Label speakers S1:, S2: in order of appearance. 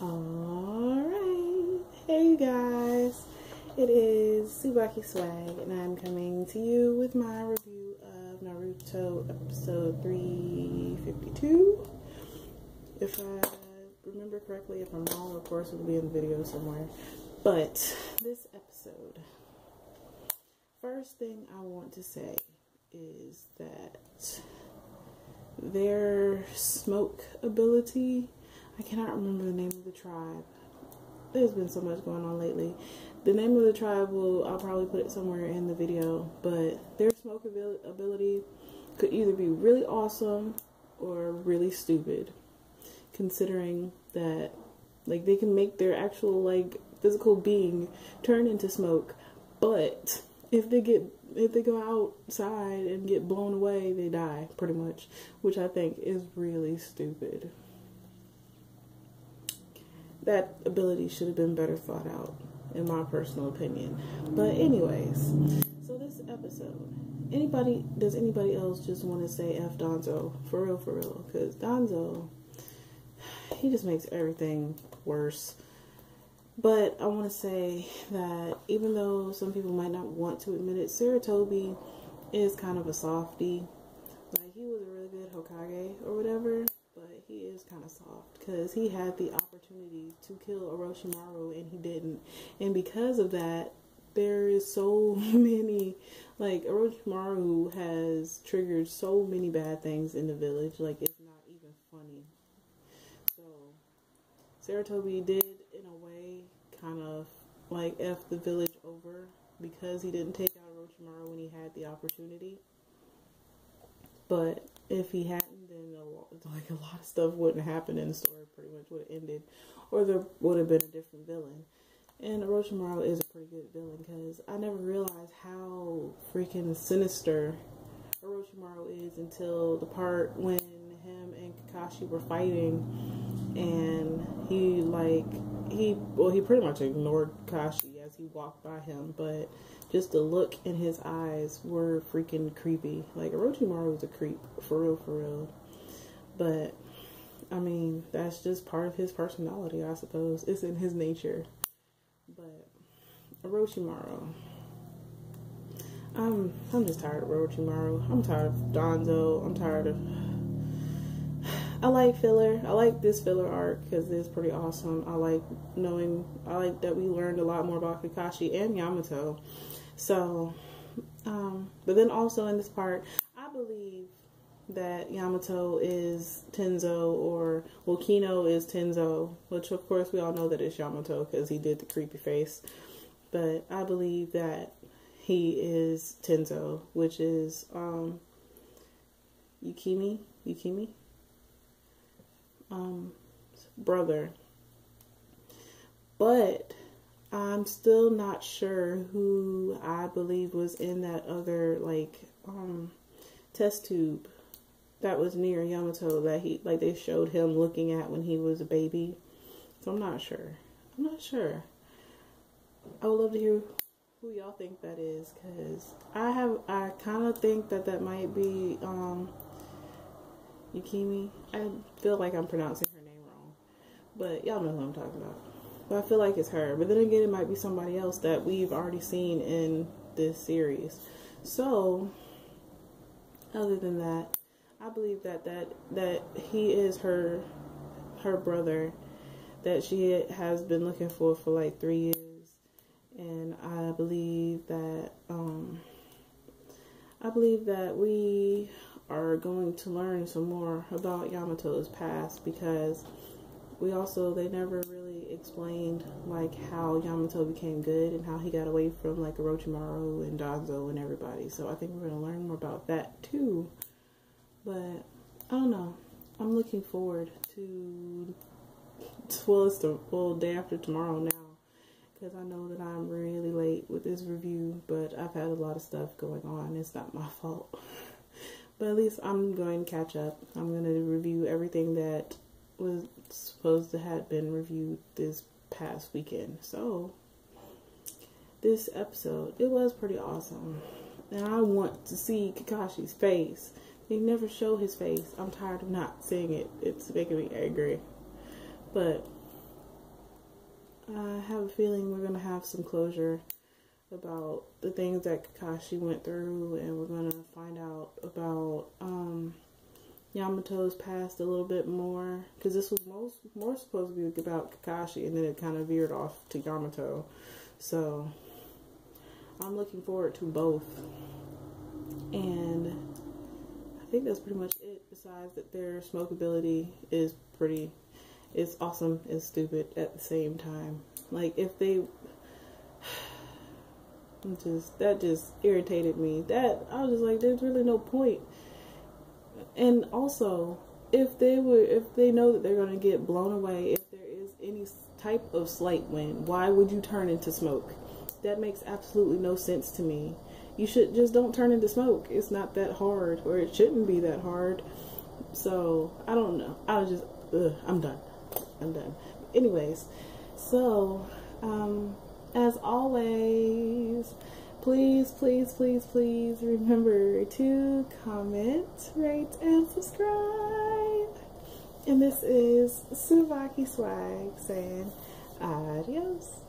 S1: Alright, hey you guys, it is Tsubaki Swag, and I'm coming to you with my review of Naruto episode 352. If I remember correctly, if I'm wrong, of course, it'll be in the video somewhere. But this episode, first thing I want to say is that their smoke ability I cannot remember the name of the tribe. There's been so much going on lately. The name of the tribe will I'll probably put it somewhere in the video, but their smoke ability could either be really awesome or really stupid. Considering that like they can make their actual like physical being turn into smoke, but if they get if they go outside and get blown away, they die pretty much, which I think is really stupid that ability should have been better thought out, in my personal opinion. But anyways, so this episode, anybody, does anybody else just want to say F Danzo? For real, for real. Because Danzo, he just makes everything worse. But I want to say that even though some people might not want to admit it, Sarutobi is kind of a softie. Like, he was a really good Hokage or whatever, but he is kind of soft because he had the opportunity to kill Orochimaru and he didn't. And because of that, there is so many like Orochimaru has triggered so many bad things in the village. Like it's not even funny. So Sarutobi did in a way kind of like F the village over because he didn't take out Orochimaru when he had the opportunity. But if he hadn't, then a lot, like a lot of stuff wouldn't happen in the story. Pretty would have ended, or there would have been a different villain. And Orochimaru is a pretty good villain because I never realized how freaking sinister Orochimaru is until the part when him and Kakashi were fighting, and he like he well he pretty much ignored Kakashi as he walked by him, but just the look in his eyes were freaking creepy. Like Orochimaru was a creep, for real, for real. But I mean, that's just part of his personality, I suppose. It's in his nature. But Orochimaru. I'm I'm just tired of Orochimaru. I'm tired of Danzo. I'm tired of I like filler. I like this filler arc because it's pretty awesome. I like knowing. I like that we learned a lot more about Kakashi and Yamato. So, um, but then also in this part, I believe that Yamato is Tenzo or well Kino is Tenzo, which of course we all know that it's Yamato because he did the creepy face. But I believe that he is Tenzo, which is um, Yukimi, Yukimi, um, brother. But I'm still not sure who I believe was in that other like um test tube that was near Yamato that he like they showed him looking at when he was a baby. So I'm not sure. I'm not sure. I would love to hear who y'all think that is cuz I have I kind of think that that might be um Yukimi. I feel like I'm pronouncing her name wrong. But y'all know who I'm talking about. But I feel like it's her. But then again, it might be somebody else that we've already seen in this series. So, other than that, I believe that that that he is her her brother that she has been looking for for like three years, and I believe that um I believe that we are going to learn some more about Yamato's past because we also they never really explained like how Yamato became good and how he got away from like Orochimaru and Danzo and everybody. So I think we're gonna learn more about that too. But I don't know. I'm looking forward to well, it's the well day after tomorrow now because I know that I'm really late with this review, but I've had a lot of stuff going on. It's not my fault. but at least I'm going to catch up. I'm going to review everything that was supposed to have been reviewed this past weekend. So this episode, it was pretty awesome. And I want to see Kakashi's face. They never show his face. I'm tired of not seeing it. It's making me angry. But I have a feeling we're gonna have some closure about the things that Kakashi went through, and we're gonna find out about um, Yamato's past a little bit more because this was most more supposed to be about Kakashi, and then it kind of veered off to Yamato. So I'm looking forward to both, and think that's pretty much it. Besides that, their smoke ability is pretty, it's awesome and stupid at the same time. Like if they just that just irritated me. That I was just like, there's really no point. And also, if they were, if they know that they're gonna get blown away, if there is any type of slight wind, why would you turn into smoke? That makes absolutely no sense to me. You should just don't turn into smoke. It's not that hard, or it shouldn't be that hard. So I don't know. I was just, ugh, I'm done. I'm done. Anyways, so um as always, please, please, please, please remember to comment, rate, and subscribe. And this is Tsubaki Swag saying adios.